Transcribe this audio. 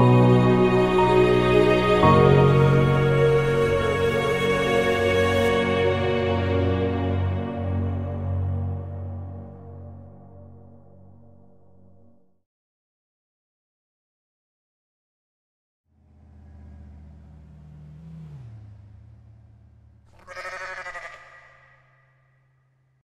Oh.